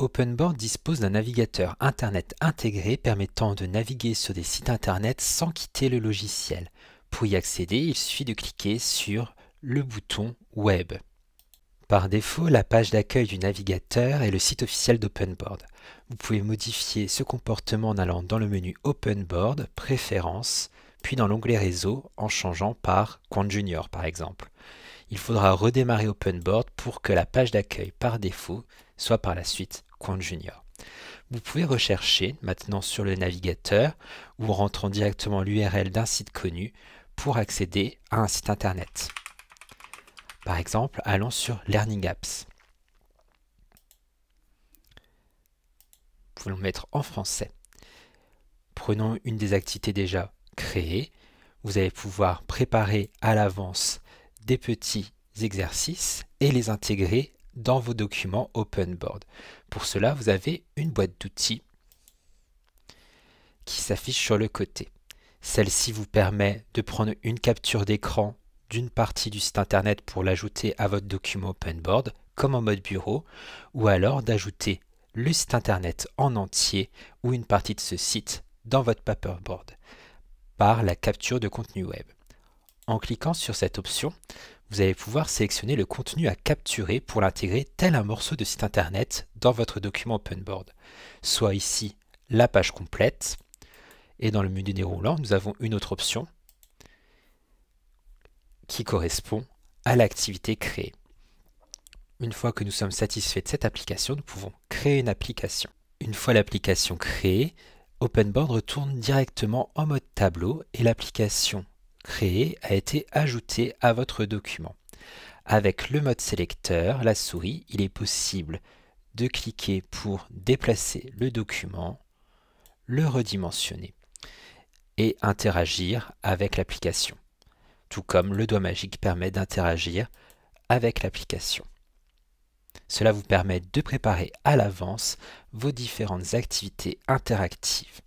OpenBoard dispose d'un navigateur Internet intégré permettant de naviguer sur des sites Internet sans quitter le logiciel. Pour y accéder, il suffit de cliquer sur le bouton Web. Par défaut, la page d'accueil du navigateur est le site officiel d'OpenBoard. Vous pouvez modifier ce comportement en allant dans le menu OpenBoard, Préférences, puis dans l'onglet Réseau en changeant par Compte Junior par exemple. Il faudra redémarrer OpenBoard pour que la page d'accueil par défaut soit par la suite Vous pouvez rechercher maintenant sur le navigateur ou en rentrant directement l'URL d'un site connu pour accéder à un site internet. Par exemple, allons sur Learning Apps. Nous pouvons le mettre en français. Prenons une des activités déjà créées. Vous allez pouvoir préparer à l'avance des petits exercices et les intégrer dans vos documents OpenBoard. Pour cela, vous avez une boîte d'outils qui s'affiche sur le côté. Celle-ci vous permet de prendre une capture d'écran d'une partie du site internet pour l'ajouter à votre document OpenBoard, comme en mode bureau, ou alors d'ajouter le site internet en entier ou une partie de ce site dans votre paperboard par la capture de contenu web. En cliquant sur cette option, vous allez pouvoir sélectionner le contenu à capturer pour l'intégrer tel un morceau de site internet dans votre document OpenBoard. Soit ici la page complète, et dans le menu déroulant, nous avons une autre option qui correspond à l'activité créée. Une fois que nous sommes satisfaits de cette application, nous pouvons créer une application. Une fois l'application créée, OpenBoard retourne directement en mode tableau et l'application créé a été ajouté à votre document. Avec le mode sélecteur, la souris, il est possible de cliquer pour déplacer le document, le redimensionner et interagir avec l'application. Tout comme le doigt magique permet d'interagir avec l'application. Cela vous permet de préparer à l'avance vos différentes activités interactives.